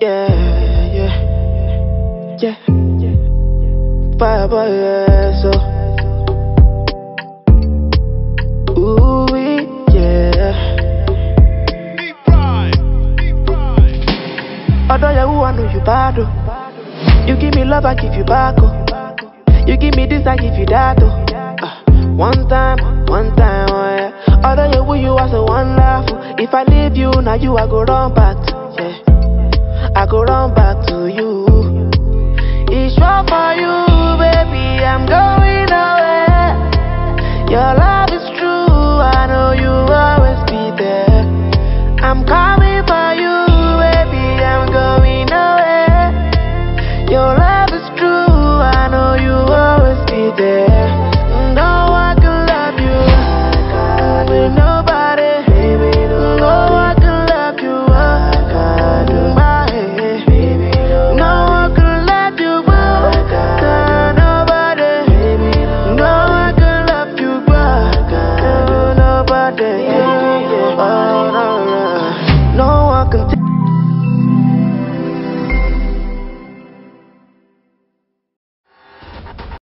Yeah, yeah, yeah. Yeah, so. Ooh, yeah. Although you I know you bad, oh. You give me love, I give you back, oh. You give me this, I give you that, oh. Ah, one time, one time, oh yeah. Although you who you are so wonderful. If I leave you, now you I go run back Your love is true. I know you will always be there. I'm coming for you, baby. I'm going away. Your love is true. I know you will always be there.